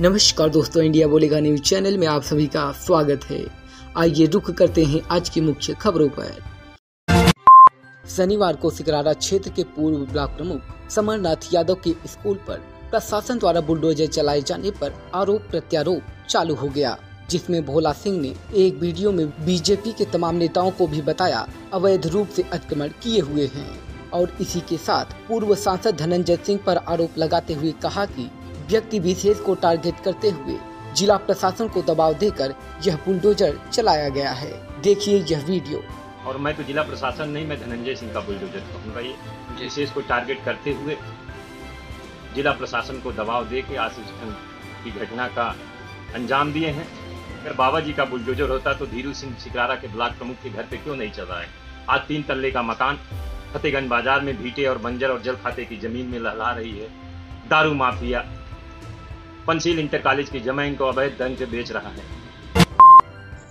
नमस्कार दोस्तों, इंडिया बोलेगा न्यूज़ चैनल में आप सभी का स्वागत है। आइए रुख करते हैं आज की मुख्य खबरों पर। शनिवार को सिकरारा क्षेत्र के पूर्व ब्लॉक प्रमुख समरनाथ यादव के स्कूल पर प्रशासन द्वारा बुलडोजर चलाए जाने पर आरोप प्रत्यारोप चालू हो गया, जिसमें भोला सिंह ने एक वीडियो में बीजेपी के तमाम नेताओं को भी बताया, अवैध रूप से अतिक्रमण किए हुए हैं। और इसी के साथ पूर्व सांसद धनंजय सिंह पर आरोप लगाते हुए कहा कि व्यक्ति विशेष को टारगेट करते हुए जिला प्रशासन को दबाव देकर यह बुलडोजर चलाया गया है। देखिए यह वीडियो। और मैं तो जिला प्रशासन नहीं, मैं धनंजय सिंह का बुलडोजर कहूँगा। ये विशेष को टारगेट करते हुए जिला प्रशासन को दबाव दे के आशीष की घटना का अंजाम दिए हैं। अगर बाबा जी का बुलडोजर होता तो धीरू सिंह सिकरारा के ब्लॉक प्रमुख के घर पे क्यों नहीं चल रहा है आज तीन तल्ले का मकान फतेहगंज बाज़ार में भीटे और बंजर और जल खाते की ज़मीन में लहला रही है। दारू माफिया, पंचशील इंटर कॉलेज की ज़मीन को अवैध ढंग से बेच रहा है।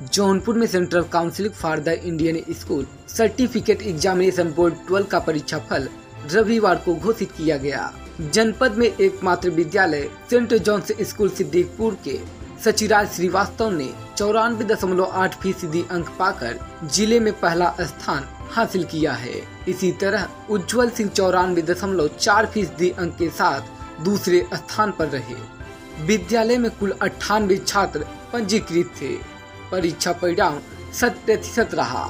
जौनपुर में central council for the Indian school certificate examination board 12 का परीक्षा फल रविवार को घोषित किया गया। जनपद में एकमात्र विद्यालय सेंट जॉन्स स्कूल सिद्दीकपुर के सचिराज श्रीवास्तव ने चौरानवे दशमलव आठ फ़ीसदी अंक पाकर ज़िले में पहला स्थान हासिल किया है। इसी तरह, उज्जवल सिंह चौरानवे दशमलव चार फ़ीसदी अंक के साथ दूसरे स्थान पर रहे। विद्यालय में कुल अट्ठानवे छात्र पंजीकृत थे। परीक्षा परिणाम शत प्रतिशत रहा।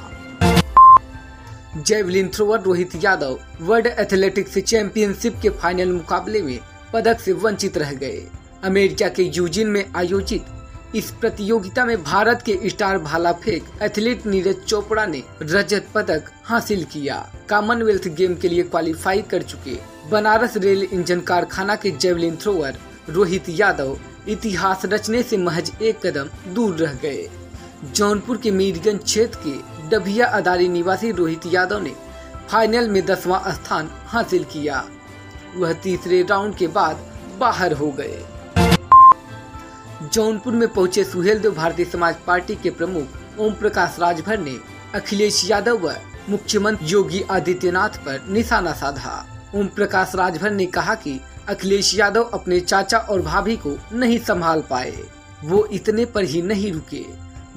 Javelin thrower Rohit Yadav world athletics championship के फाइनल मुकाबले में पदक से वंचित रह गए। अमेरिका के यूजिन में आयोजित इस प्रतियोगिता में भारत के स्टार भाला फेंक एथलीट नीरज चोपड़ा ने रजत पदक हासिल किया। कॉमनवेल्थ गेम के लिए क्वालिफाई कर चुके। बनारस रेल इंजन कारखाना के जेवलिन थ्रोअर रोहित यादव इतिहास रचने से महज एक कदम दूर रह गए। जौनपुर के मीरगंज क्षेत्र के डबिया अदारी निवासी रोहित यादव ने फाइनल में दसवां स्थान हासिल किया। वह तीसरे राउंड के बाद बाहर हो गए। जौनपुर में पहुँचे सुहेलदेव भारतीय समाज पार्टी के प्रमुख ओम प्रकाश राजभर ने अखिलेश यादव व मुख्यमंत्री योगी आदित्यनाथ पर निशाना साधा। ओम प्रकाश राजभर ने कहा कि अखिलेश यादव अपने चाचा और भाभी को नहीं संभाल पाए। वो इतने पर ही नहीं रुके।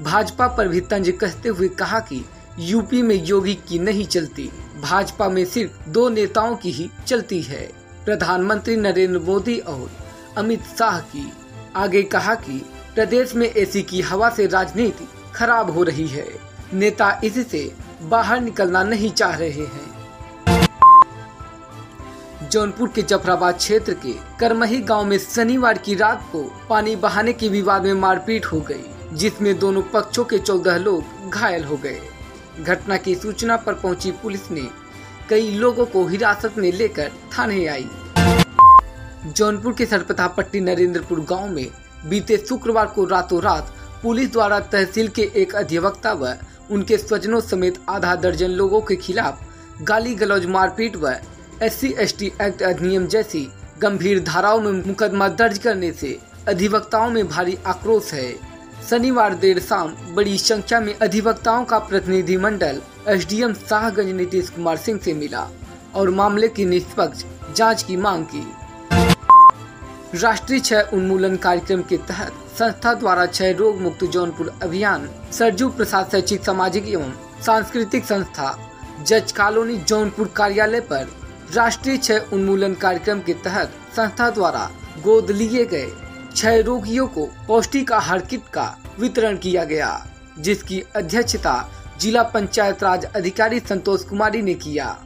भाजपा पर भी तंज कसते हुए कहा कि यूपी में योगी की नहीं चलती। भाजपा में सिर्फ़ दो नेताओं की ही चलती है। प्रधानमंत्री नरेंद्र मोदी और अमित शाह की आगे कहा कि प्रदेश में एसी की हवा से राजनीति खराब हो रही है। नेता इससे बाहर निकलना नहीं चाह रहे हैं। जौनपुर के जफराबाद क्षेत्र के करमही गाँव में शनिवार की रात को पानी बहाने के विवाद में मारपीट हो गई, जिसमें दोनों पक्षों के चौदह लोग घायल हो गए। घटना की सूचना पर पहुँची पुलिस ने कई लोगों को हिरासत में लेकर थाने आई। जौनपुर के सरपथा पट्टी नरेंद्रपुर गाँव में बीते शुक्रवार को रातों रात पुलिस द्वारा तहसील के एक अधिवक्ता व उनके स्वजनों समेत आधा दर्जन लोगों के खिलाफ गाली गलौज मारपीट व एस सी एक्ट अधिनियम जैसी गंभीर धाराओं में मुकदमा दर्ज करने से अधिवक्ताओं में भारी आक्रोश है। शनिवार देर शाम बड़ी संख्या में अधिवक्ताओं का प्रतिनिधि मंडल S D M Shahganj Nitish Kumar Singh से मिला और मामले की निष्पक्ष जाँच की मांग की। राष्ट्रीय क्षय उन्मूलन कार्यक्रम के तहत संस्था द्वारा क्षय रोग मुक्त जौनपुर अभियान, सरजू प्रसाद शैक्षिक, सामाजिक एवं सांस्कृतिक संस्था, जज कॉलोनी जौनपुर कार्यालय पर राष्ट्रीय क्षय उन्मूलन कार्यक्रम के तहत संस्था द्वारा गोद लिए गए क्षय रोगियों को पौष्टिक आहार किट का वितरण किया गया, जिसकी अध्यक्षता जिला पंचायत राज अधिकारी संतोष कुमारी ने किया।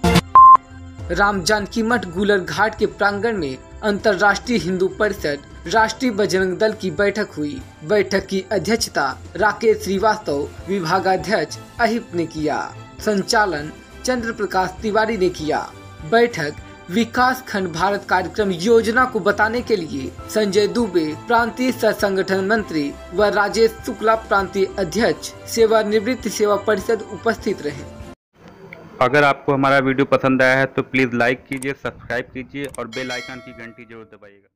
राम जानकी मठ गुलर घाट के प्रांगण में अंतर्राष्ट्रीय हिंदू परिषद राष्ट्रीय बजरंग दल की बैठक हुई। बैठक की अध्यक्षता राकेश श्रीवास्तव, विभागाध्यक्ष अहिप ने किया। संचालन चंद्र प्रकाश तिवारी ने किया। बैठक विकास खंड भारत कार्यक्रम योजना को बताने के लिए संजय दुबे, प्रांतीय सह संगठन मंत्री व राजेश शुक्ला, प्रांतीय अध्यक्ष, सेवानिवृत्त सेवा परिषद उपस्थित रहे। अगर आपको हमारा वीडियो पसंद आया है तो प्लीज़ लाइक कीजिए, सब्सक्राइब कीजिए और बेल आइकन की घंटी ज़रूर दबाइएगा।